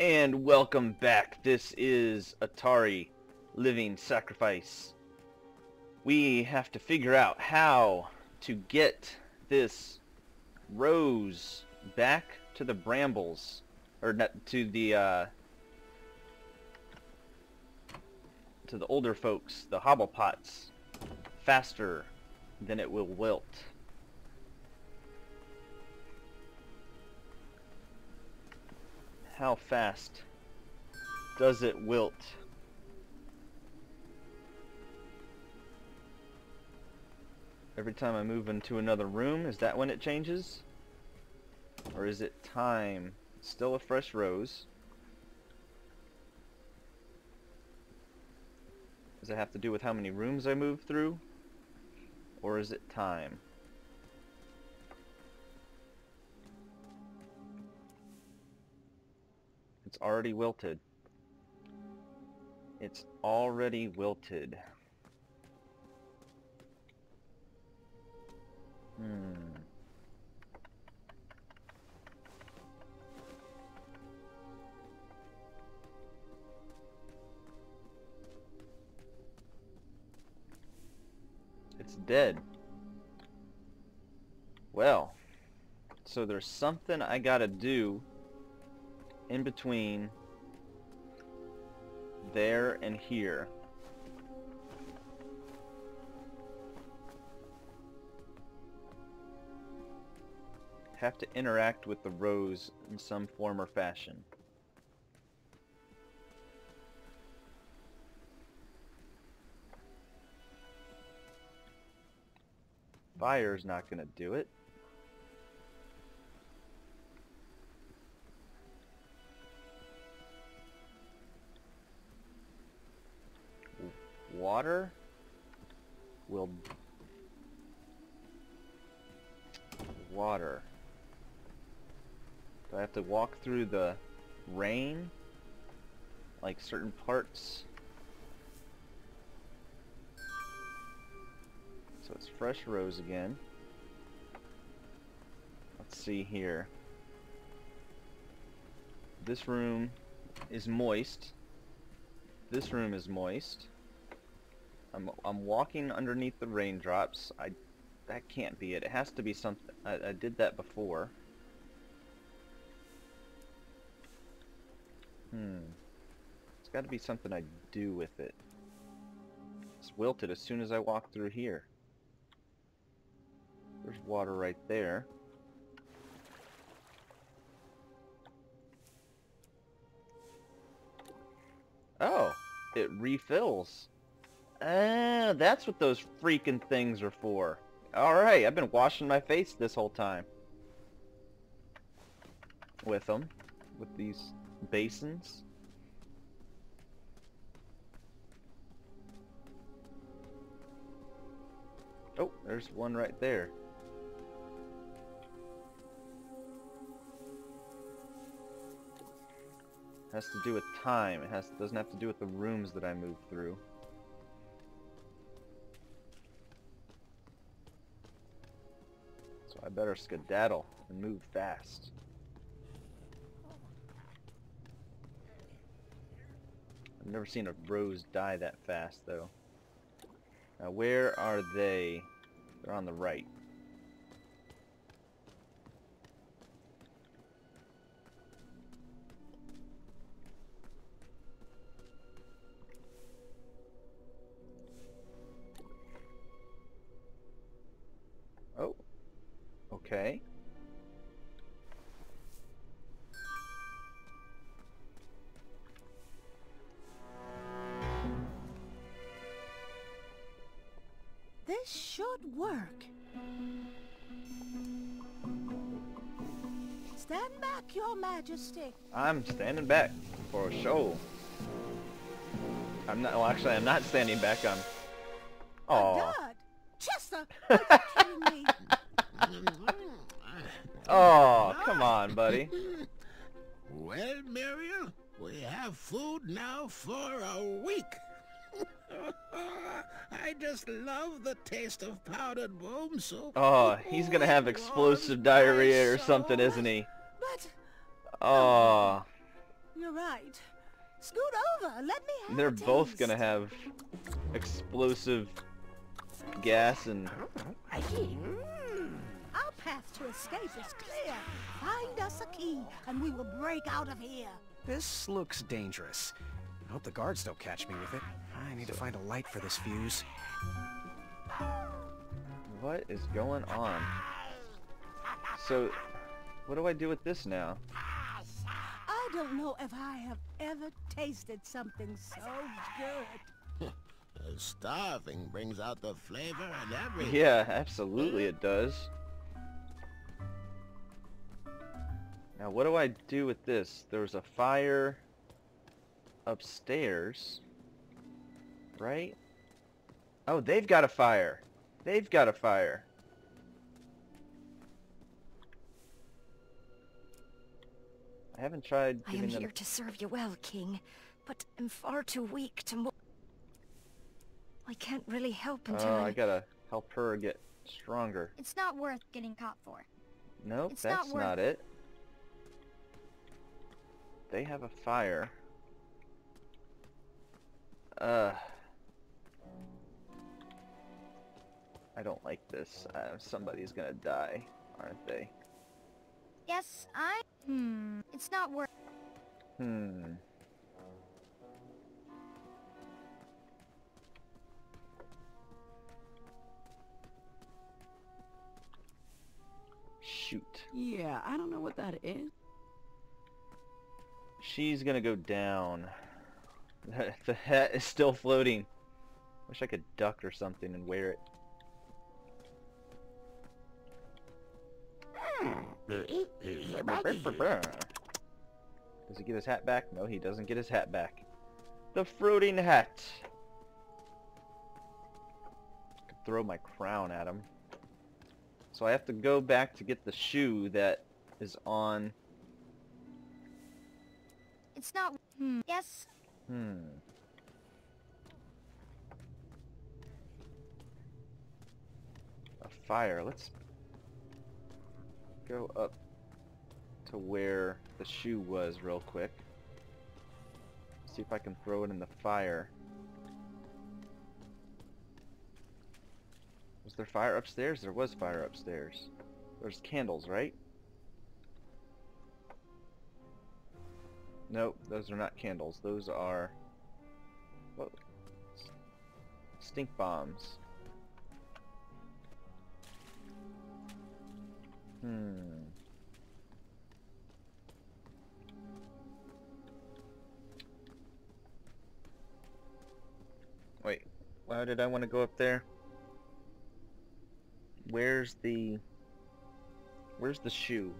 And welcome back. This is Etari Living Sacrifice. We have to figure out how to get this rose back to the brambles. Or not, to the, uh, to the older folks, the hobblepots, faster than it will wilt. How fast does it wilt? Every time I move into another room, is that when it changes? Or is it time? Still a fresh rose. Does it have to do with how many rooms I move through? Or is it time? It's already wilted. It's already wilted. Hmm. It's dead. Well, so there's something I gotta do in between there and here. Have to interact with the rose in some form or fashion. Fire's not gonna do it. Water will water. Do I have to walk through the rain? Like certain parts? So it's fresh rose again. Let's see here. This room is moist. This room is moist I'm, I'm walking underneath the raindrops. I that can't be it. It has to be something. I, I did that before. Hmm. It's got to be something I do with it. It's wilted as soon as I walk through here. There's water right there. Oh, it refills. Ah, that's what those freaking things are for. Alright, I've been washing my face this whole time. With them. With these basins. Oh, there's one right there. Has to do with time. It has doesn't have to do with the rooms that I move through. I better skedaddle and move fast. I've never seen a rose die that fast, though. Now, where are they? They're on the right. Okay. This should work. Stand back, your majesty. I'm standing back for a show. I'm not, well actually I'm not standing back, I'm... Oh. Chester, are you kidding me? Oh, come on, buddy. Well, Muriel, we have food now for a week. I just love the taste of powdered worm soup. Oh, he's gonna have explosive diarrhea or something, isn't he? But Oh. Um, you're right. Scoot over. Let me have They're both gonna have explosive gas and path to escape is clear. Find us a key, and we will break out of here. This looks dangerous. I hope the guards don't catch me with it. I need to find a light for this fuse. what is going on? So, what do I do with this now? I don't know if I have ever tasted something so good. Starving brings out the flavor and everything. Yeah, absolutely it does. Now what do I do with this? There's a fire upstairs, right? Oh, they've got a fire. They've got a fire. I haven't tried I am them... here to serve you well, King, but am far too weak to mo- I can't really help oh, until Oh, I'm... I gotta help her get stronger. It's not worth getting caught for. Nope, It's not that's worth not it. They have a fire. Uh. I don't like this. Uh, somebody's gonna die, aren't they? Yes, I... Hmm. It's not worth... Hmm. Shoot. Yeah, I don't know what that is. She's gonna go down. The, hat is still floating. Wish I could duck or something and wear it. Does he get his hat back? No, he doesn't get his hat back. The fruiting hat. Throw my crown at him. So I have to go back to get the shoe that is on. It's not... Hmm. Yes. Hmm. A fire. Let's go up to where the shoe was real quick. See if I can throw it in the fire. Was there fire upstairs? There was fire upstairs. There's candles, right? Nope, those are not candles. Those are... What? Stink bombs. Hmm. Wait, why did I want to go up there? Where's the... Where's the shoe?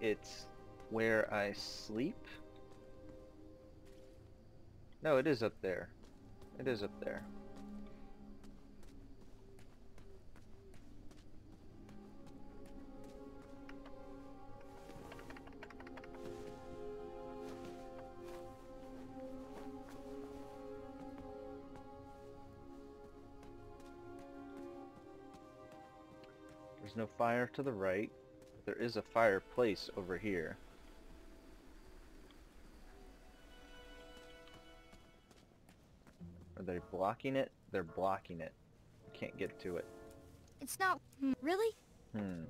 It's where I sleep? No, it is up there. It is up there. There's no fire to the right. There is a fireplace over here. Are they blocking it? They're blocking it. Can't get to it. It's not... Hmm. Really? Hmm.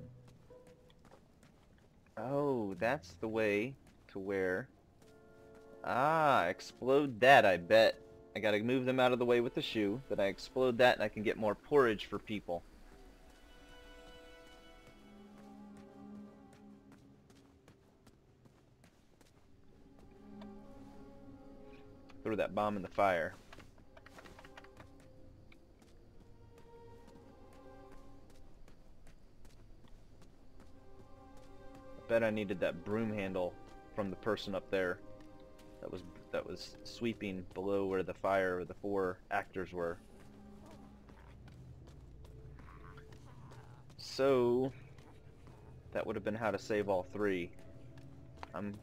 Oh, that's the way to where... Ah, explode that, I bet. I gotta move them out of the way with the shoe. Then I explode that and I can get more porridge for people. Throw that bomb in the fire. Bet I needed that broom handle from the person up there that was that was sweeping below where the fire or the four actors were. So that would have been how to save all three. I'm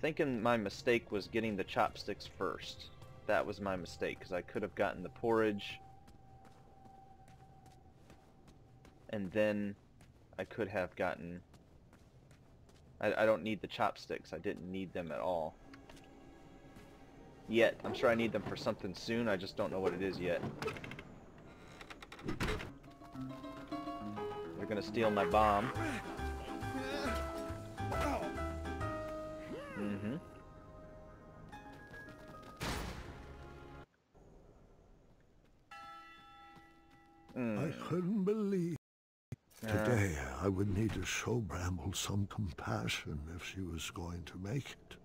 thinking my mistake was getting the chopsticks first. That was my mistake because I could have gotten the porridge and then I could have gotten I, I don't need the chopsticks. I didn't need them at all. yet. I'm sure I need them for something soon. I just don't know what it is yet. They're gonna steal my bomb. Mm-hmm. I Mm. couldn't believe. Uh, Today, I would need to show Bramble some compassion if she was going to make it.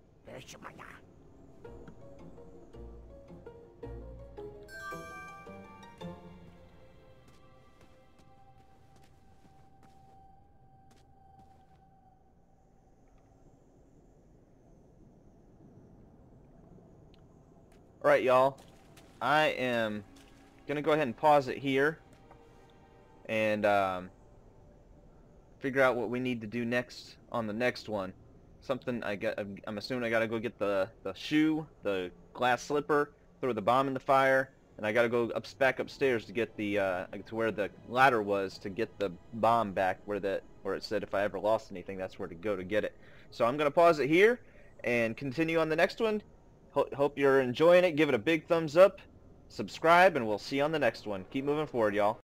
Alright, y'all. I am gonna go ahead and pause it here and um, figure out what we need to do next on the next one. Something I got. I'm I'm assuming I gotta go get the the shoe, the glass slipper, throw the bomb in the fire, and I gotta go up back upstairs to get the uh, to where the ladder was to get the bomb back where that where it said if I ever lost anything, that's where to go to get it. So I'm gonna pause it here and continue on the next one. Ho- hope you're enjoying it. Give it a big thumbs up, subscribe, and we'll see you on the next one. Keep moving forward, y'all.